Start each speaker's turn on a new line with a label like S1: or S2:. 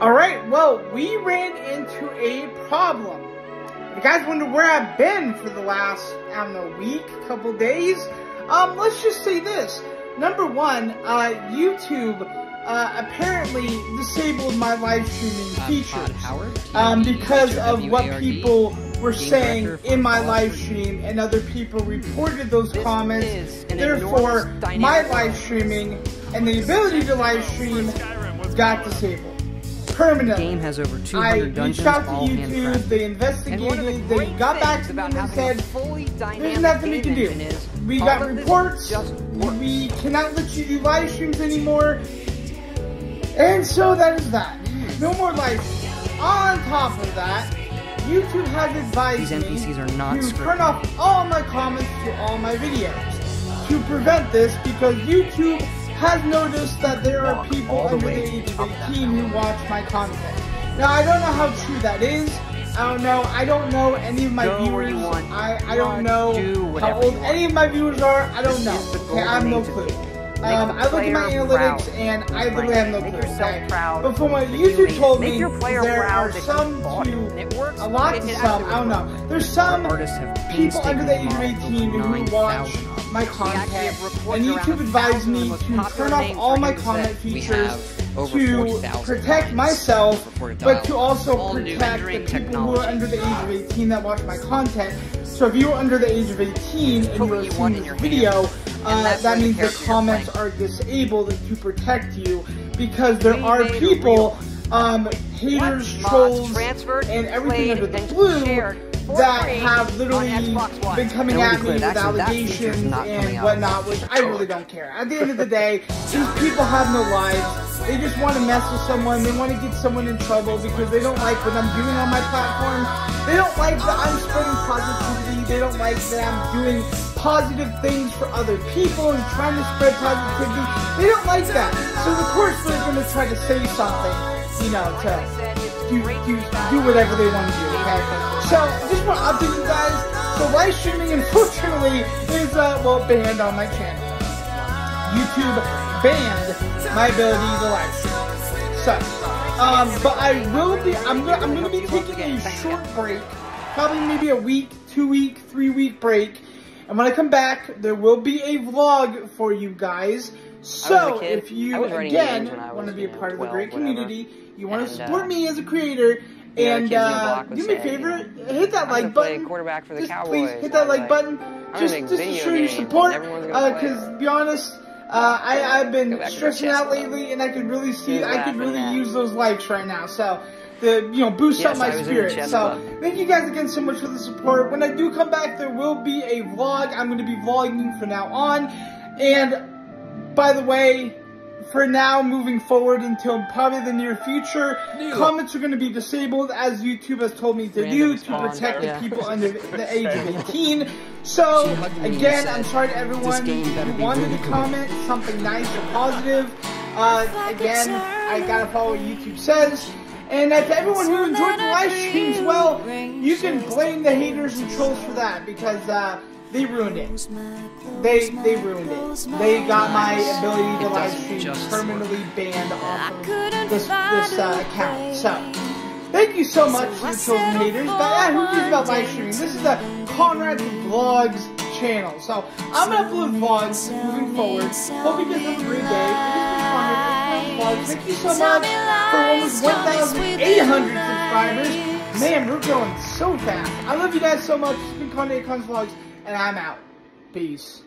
S1: Alright, well, we ran into a problem. You guys wonder where I've been for the last, I don't know, week, couple days? Um, let's just say this. Number one, uh, YouTube, uh, apparently disabled my live streaming features. Um, because of what people were saying in my live stream and other people reported those comments. Therefore, my live streaming and the ability to live stream got disabled. Permanently.
S2: The game has over 200
S1: I
S2: dungeons,
S1: out to
S2: all
S1: YouTube, they
S2: of the
S1: investigated, they got back to me and said, there's nothing we can do. We got reports, we cannot let you do live streams anymore, and so that is that. Hmm. No more live streams. On top of that, YouTube has advised
S2: These NPCs
S1: me
S2: are not
S1: to
S2: scripted.
S1: turn off all my comments to all my videos. To prevent this, because YouTube has noticed that there are people under the age of 18 who watch my content. Now, I don't know how true that is. I don't know. I don't know any of my
S2: Go
S1: viewers. I, I don't know
S2: Do
S1: how old any of my viewers are. I don't know. Okay, I have no clue. Um, I look at my analytics
S2: proud.
S1: and I
S2: Right.
S1: really have no clue. okay?
S2: proud
S1: But from what
S2: you
S1: YouTube told me, there are some to
S2: And it works.
S1: a lot to some. I don't know. There's some
S2: have
S1: people under the age of 18 who watch
S2: 9,000 of
S1: my content, and YouTube advised me to turn off all my comment features to protect myself, but to also protect the people who are under the age of 18 that watch my content. So if you're under the age of 18 and you're
S2: you
S1: seeing this
S2: your
S1: video, uh, that means the comments are disabled to protect you because there
S2: We
S1: are people, um, haters, trolls, and everything under the blue that have literally been coming at me with
S2: actually- that feature's
S1: allegations and whatnot, which I really don't care. At the end of the day, these people have no lives. They just want to mess with someone. They want to get someone in trouble because they don't like what I'm doing on my platform. They don't like that I'm spreading positivity. They don't like that I'm doing positive things for other people and trying to spread positivity. They don't like that. So of course they're going to try to say something, you know, to do, whatever they want to do, okay? So, just want to update you guys. So, live streaming, unfortunately, is, uh, well, banned on my channel. YouTube banned my ability to live stream. So, um, but I will be, I'm gonna, I'm gonna be taking a short break, probably maybe a week, two week, three week break. And when I come back, there will be a vlog for you guys. So, if you, again,
S2: games when I
S1: want to be a
S2: you know,
S1: part of the
S2: 12,
S1: great
S2: whatever.
S1: community, you want to
S2: And, uh,
S1: support me as a creator, and
S2: the
S1: uh, do me a favor, hit that like button.
S2: quarterback for the
S1: just
S2: Cowboys.
S1: please hit that like
S2: like,
S1: button, just, just to show your support.
S2: everyone's gonna play
S1: Because,
S2: them.
S1: to be honest, uh, I, I've been stressing out lately, and I could really see, I could really use those likes right now. So, to you know, boost up my
S2: I was in the
S1: spirit. So, thank you guys again so much for the support. When I do come back, there will be a vlog. I'm going to be vlogging from now on. And by the way, for now, moving forward until probably the near future, comments are going to be disabled as YouTube has told me to do to
S2: spawn,
S1: protect
S2: yeah.
S1: the people under the age of 18. So,
S2: She hugged me and
S1: again, I'm sorry to everyone
S2: game better
S1: who wanted
S2: really
S1: to
S2: good.
S1: comment something nice or positive. Uh, again, I gotta follow what YouTube says. And uh, to everyone who enjoyed the live streams, well, you can blame the haters and trolls for that because uh, they ruined it. They they ruined it. They got my ability to
S2: It
S1: live stream
S2: just
S1: permanently banned off of this this uh, account. So. Thank you so much to the chosen haters. But yeah, who cares about live streaming? This is the Conrad Vlogs channel. So I'm gonna upload vlogs moving forward. Hope you guys have a great day. It has been Conrad Vlogs. Thank you so much for almost 1,800 subscribers. Man, we're going so fast. I love you guys so much. It's been Conrad Cons Vlogs, and I'm out. Peace.